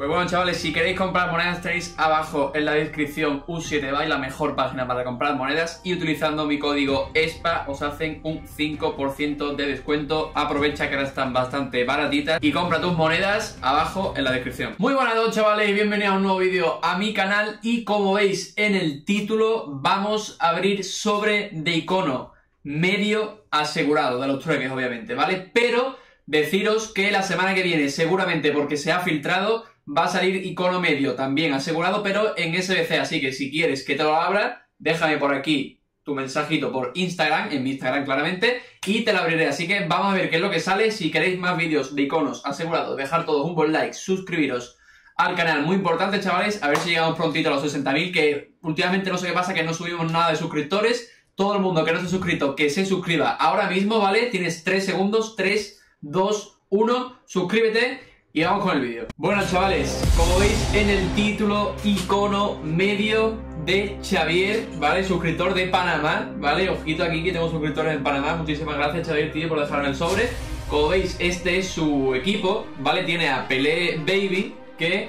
Pues bueno chavales, si queréis comprar monedas tenéis abajo en la descripción U7Buy, la mejor página para comprar monedas y utilizando mi código ESPA os hacen un 5% de descuento. Aprovecha que ahora están bastante baratitas y compra tus monedas abajo en la descripción. Muy buenas noches chavales y bienvenidos a un nuevo vídeo a mi canal y como veis en el título vamos a abrir sobre de icono medio asegurado de los trueques obviamente, ¿vale? Pero deciros que la semana que viene seguramente porque se ha filtrado va a salir icono medio también asegurado, pero en SBC. Así que si quieres que te lo abra, déjame por aquí tu mensajito por Instagram, en mi Instagram claramente, y te lo abriré. Así que vamos a ver qué es lo que sale. Si queréis más vídeos de iconos asegurados, dejar todos un buen like, suscribiros al canal. Muy importante, chavales, a ver si llegamos prontito a los 60.000, que últimamente no sé qué pasa, que no subimos nada de suscriptores. Todo el mundo que no se ha suscrito, que se suscriba ahora mismo, ¿vale? Tienes 3 segundos, 3, 2, 1, suscríbete y vamos con el vídeo. Bueno chavales, como veis en el título, icono medio de Xavier, ¿vale? Suscriptor de Panamá, ¿vale? Ojito aquí que tengo suscriptores en Panamá. Muchísimas gracias Xavier, tío, por dejarme el sobre. Como veis, este es su equipo, ¿vale? Tiene a Pelé Baby, que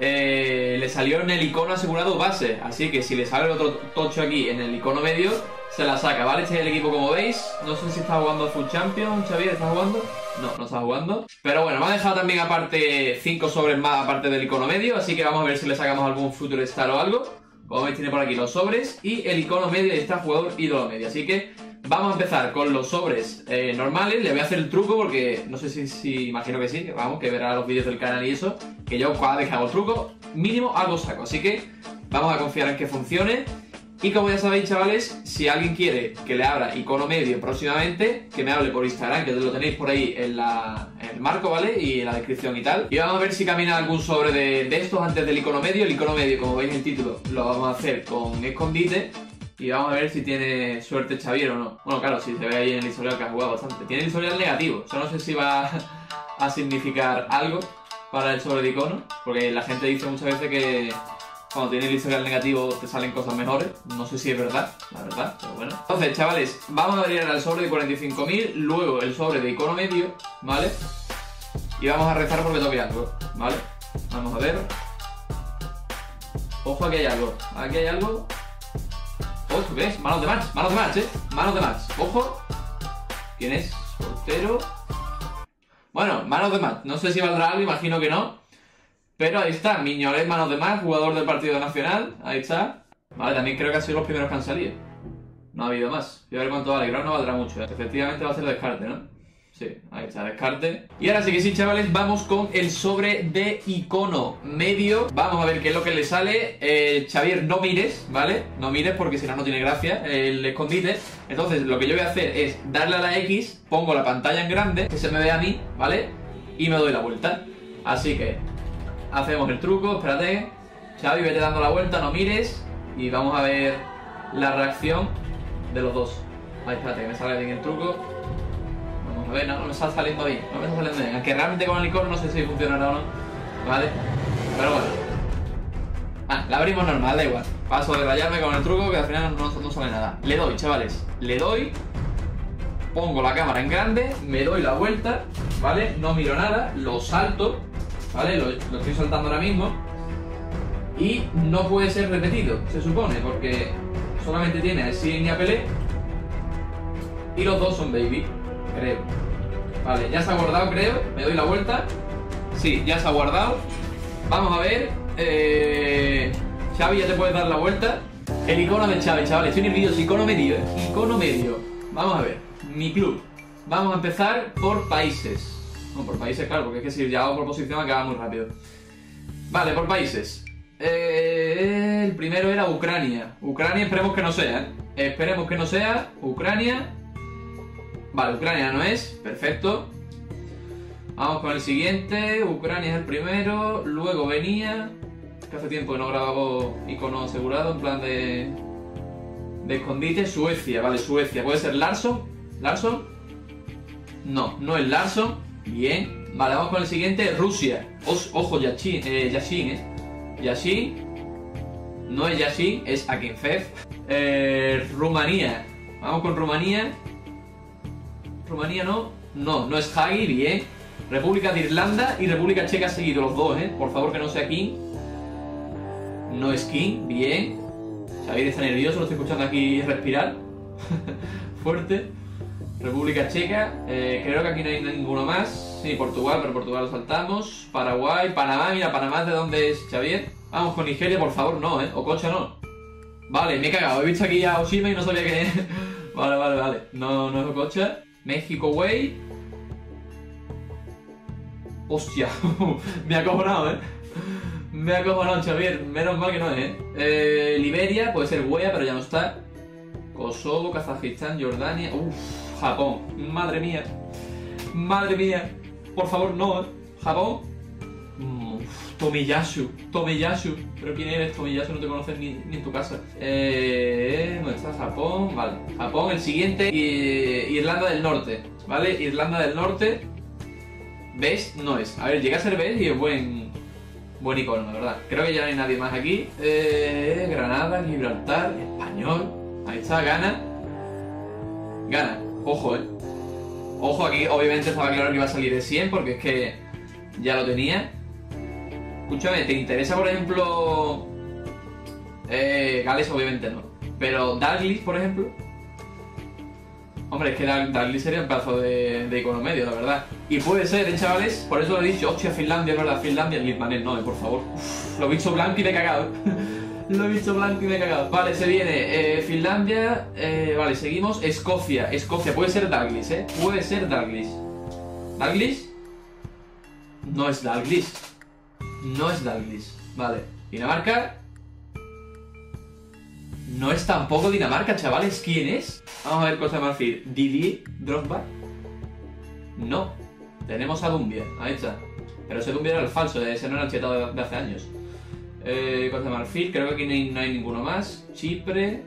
eh, le salió en el icono asegurado base. Así que si le sale otro tocho aquí en el icono medio, se la saca, ¿vale? Este es el equipo como veis. No sé si está jugando Full Champion, Xavier, ¿está jugando? No, no está jugando. Pero bueno, me ha dejado también aparte 5 sobres más aparte del icono medio, así que vamos a ver si le sacamos algún Future Star o algo. Como veis tiene por aquí los sobres y el icono medio está jugador ídolo medio. Así que vamos a empezar con los sobres eh, normales. Le voy a hacer el truco porque no sé si, si imagino que sí, vamos, que verá los vídeos del canal y eso. Que yo cada vez que hago el truco, mínimo algo saco. Así que vamos a confiar en que funcione. Y como ya sabéis, chavales, si alguien quiere que le abra icono medio próximamente, que me hable por Instagram, que lo tenéis por ahí en, el marco, ¿vale? Y en la descripción y tal. Y vamos a ver si camina algún sobre de, estos antes del icono medio. El icono medio, como veis en el título, lo vamos a hacer con escondite. Y vamos a ver si tiene suerte Xavier o no. Bueno, claro, si se ve ahí en el historial que ha jugado bastante. Tiene el historial negativo. Yo no sé si va a significar algo para el sobre de icono. Porque la gente dice muchas veces que cuando tienes el historial negativo te salen cosas mejores. No sé si es verdad, la verdad, pero bueno. Entonces, chavales, vamos a abrir el sobre de 45.000, luego el sobre de icono medio, ¿vale? Y vamos a rezar porque toque algo, ¿vale? Vamos a ver. Ojo, aquí hay algo. Aquí hay algo. ¿tú qué es? Manos de match, manos de match, ¿eh? Manos de match. Ojo. ¿Quién es? Portero. Bueno, manos de match. No sé si valdrá algo, imagino que no. Pero ahí está, Miñolet Manos de Más, jugador del Partido Nacional, ahí está. Vale, también creo que ha sido los primeros que han salido. No ha habido más. Voy a ver cuánto vale, creo que no valdrá mucho. ¿eh? Efectivamente va a ser descarte, ¿no? Sí, ahí está, descarte. Y ahora sí que sí, chavales, vamos con el sobre de icono medio. Vamos a ver qué es lo que le sale. Eh, Xavier, no mires, ¿vale? No mires porque si no, no tiene gracia el escondite. Entonces, lo que yo voy a hacer es darle a la X, pongo la pantalla en grande, que se me vea a mí, ¿vale? Y me doy la vuelta. Así que hacemos el truco, espérate. Xavi, vete dando la vuelta, no mires. Y vamos a ver la reacción de los dos. Ahí, espérate, que me sale bien el truco. Vamos a ver, no, me está saliendo bien, no me está saliendo bien. Aunque realmente con el icono no sé si funcionará o no. Vale, pero bueno. Ah, la abrimos normal, da igual. Paso de rayarme con el truco que al final no, no sale nada. Le doy, chavales. Le doy. Pongo la cámara en grande, me doy la vuelta, ¿vale? No miro nada, lo salto ¿vale? Lo, estoy saltando ahora mismo. Y no puede ser repetido, se supone, porque solamente tiene a Sin y a Pelé. Y los dos son Baby, creo. Vale, ya se ha guardado, creo. Me doy la vuelta. Sí, ya se ha guardado. Vamos a ver. Eh... Xavi, ya te puedes dar la vuelta. El icono de Xavi, chavales. Estoy vídeo, icono medio, ¿eh? Icono medio. Vamos a ver. Mi club. Vamos a empezar por países. No, por países, claro, porque es que si ya hago por posición acaba muy rápido. Vale, por países. Eh, el primero era Ucrania. Ucrania esperemos que no sea, ¿eh? Esperemos que no sea. Ucrania. Vale, Ucrania no es. Perfecto. Vamos con el siguiente. Ucrania es el primero. Luego venía. Que hace tiempo que no grababa icono asegurado en plan de. De escondite. Suecia, vale, Suecia. ¿Puede ser Larson? ¿Larson? No, no es Larson. Bien. Vale, vamos con el siguiente. Rusia. ojo, Yashin, eh, Yashin, ¿eh? Yashin. No es Yashin, es Akinfev. Eh, Rumanía. Vamos con Rumanía. Rumanía no. No, no es Hagi, bien. República de Irlanda y República Checa seguido, los dos, ¿eh? Por favor que no sea King. No es King, bien. Xavier está nervioso, lo estoy escuchando aquí respirar. Fuerte. República Checa, eh, creo que aquí no hay ninguno más. Sí, Portugal, pero Portugal lo saltamos. Paraguay, Panamá, mira, Panamá de dónde es Xavier. Vamos con Nigeria, por favor, no, ¿eh? Ococha no. Vale, me he cagado. He visto aquí a Oshima y no sabía que... vale, vale, vale. No, no es Ococha. México, Way. Hostia, me ha acojonado, ¿eh? Me ha acojonado, Xavier. Menos mal que no es, ¿eh? eh Liberia, puede ser Huella, pero ya no está. Kosovo, Kazajistán, Jordania. Uff, Japón. Madre mía. Madre mía. Por favor, no, ¿eh? Japón. Tomiyasu. Tomiyasu. ¿Pero quién eres, Tomiyasu? No te conoces ni, en tu casa. Eh, ¿Dónde está Japón? Vale. Japón, el siguiente. Y, Irlanda del Norte. ¿Vale? Irlanda del Norte. ¿Ves? No es. A ver, llega a ser ¿ves? y es buen, buen icono, la verdad. Creo que ya no hay nadie más aquí. Eh, Granada, Gibraltar, Español. Ahí está, gana. Gana. Ojo, eh. Ojo, aquí obviamente estaba claro que iba a salir de 100 porque es que ya lo tenía. Escúchame, ¿te interesa, por ejemplo. Eh, Gales, obviamente no. Pero Dalglish, por ejemplo. Hombre, es que Dalglish sería un pedazo de, de icono medio, la verdad. Y puede ser, ¿eh, chavales? Por eso lo he dicho, hostia, Finlandia, es verdad, Finlandia, Litmanen, no, eh, por favor. lo he visto blanco y me he cagado. Lo he visto blanco y me he cagado. Vale, se viene eh, Finlandia, eh, vale, seguimos. Escocia, Escocia, puede ser Dalglish, ¿eh? Puede ser Dalglish. ¿Dalglish? No es Dalglish. No es Dalglish. Vale. Dinamarca. No es tampoco Dinamarca, chavales. ¿Quién es? Vamos a ver Costa de Marfil. Didier Drogba. No. Tenemos a Dumbia. Ahí está. Pero ese Dumbia era el falso. Ese no era el chetado de hace años. Eh, Costa de Marfil. Creo que aquí no hay, no hay ninguno más. Chipre.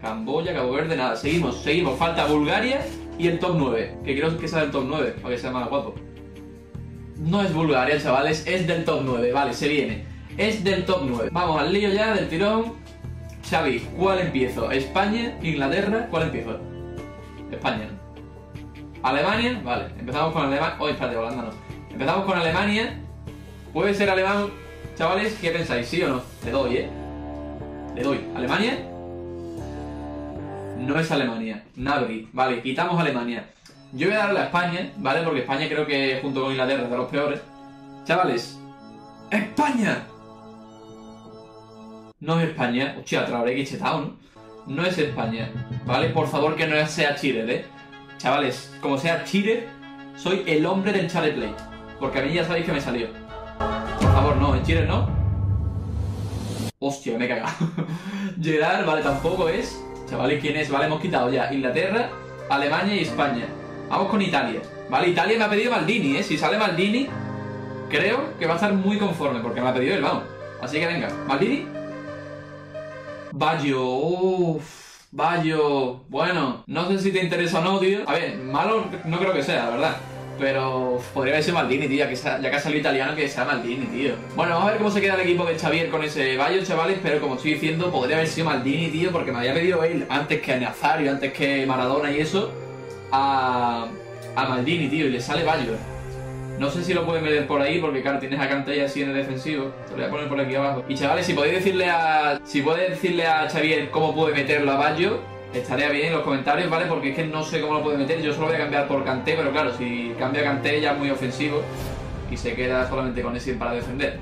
Camboya, Cabo Verde. Nada. Seguimos, seguimos. Falta Bulgaria y el top 9. Que quiero que sea el top 9. Para que sea más guapo. No es Bulgaria, chavales, es del top 9, vale, se viene. Es del top 9. Vamos al lío ya, del tirón. Xavi, ¿cuál empiezo? ¿España? ¿Inglaterra? ¿Cuál empiezo? España. ¿Alemania? Vale, empezamos con Alemania. Oh, espérate, Holanda no. Empezamos con Alemania. ¿Puede ser alemán? Chavales, ¿qué pensáis? ¿Sí o no? Le doy, ¿eh? Le doy. ¿Alemania? No es Alemania. Nabri. Vale, quitamos Alemania. Yo voy a darle a España, ¿vale? Porque España creo que junto con Inglaterra es de los peores. Chavales, ¡España! No es España. Hostia, Traoré que chetado, ¿no? No es España, ¿vale? Por favor que no sea Chile, ¿eh? Chavales, como sea Chile, soy el hombre del chale play. Porque a mí ya sabéis que me salió. No, en Chile no. Hostia, me he cagado. Gerard, vale, tampoco es. Chavales, ¿quién es? Vale, hemos quitado ya Inglaterra, Alemania y España. Vamos con Italia. Vale, Italia me ha pedido Maldini, ¿eh? Si sale Maldini, creo que va a estar muy conforme, porque me ha pedido él, vamos. Así que venga, Maldini. Bayo, uff. Bueno, no sé si te interesa o no, tío. A ver, malo no creo que sea, la verdad. Pero podría haber sido Maldini, tío, ya que, ya que ha salido italiano, que sea Maldini, tío. Bueno, vamos a ver cómo se queda el equipo de Xavier con ese Bayo, chavales, pero como estoy diciendo, podría haber sido Maldini, tío, porque me había pedido él antes que Nazario, antes que Maradona y eso a, a Maldini, tío, y le sale Bayo. No sé si lo pueden ver por ahí, porque claro, tienes a Cantella así en el defensivo. Te lo voy a poner por aquí abajo. Y chavales, si podéis decirle a. Si podéis decirle a Xavier cómo puede meterlo a Bayo, estaría bien en los comentarios, ¿vale? Porque es que no sé cómo lo puede meter. Yo solo voy a cambiar por Canté, pero claro, si cambia Canté ya es muy ofensivo. Y se queda solamente con ese para defender.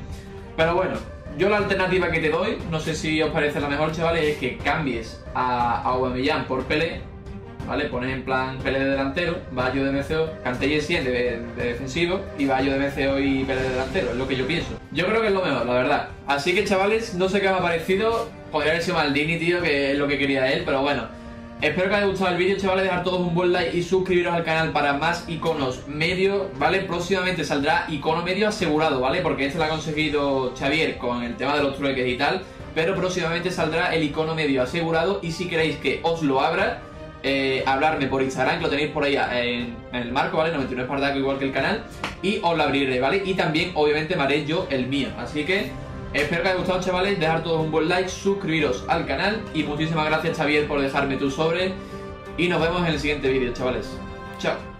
Pero bueno, yo la alternativa que te doy, no sé si os parece la mejor, chavales, es que cambies a Aubameyang por Pelé ¿vale? Pones en plan Pele de delantero, Bayo de MCO, Cantelle 100 de, de, defensivo y Bayo de MCO y Pele de delantero, es lo que yo pienso. Yo creo que es lo mejor, la verdad. Así que chavales, no sé qué me ha parecido, podría haber sido Maldini, tío, que es lo que quería él, pero bueno. Espero que os haya gustado el vídeo, chavales, dejar todos un buen like y suscribiros al canal para más iconos medio, ¿vale? Próximamente saldrá icono medio asegurado, ¿vale? Porque este lo ha conseguido Xavier con el tema de los trueques y tal, pero próximamente saldrá el icono medio asegurado y si queréis que os lo abra, eh, hablarme por Instagram, que lo tenéis por ahí en, el marco, ¿vale? 99 Espartaco igual que el canal. Y os lo abriré, ¿vale? Y también, obviamente, me haré yo el mío. Así que espero que haya gustado, chavales. Dejar todos un buen like, suscribiros al canal. Y muchísimas gracias, Xavier, por dejarme tu sobre. Y nos vemos en el siguiente vídeo, chavales. Chao.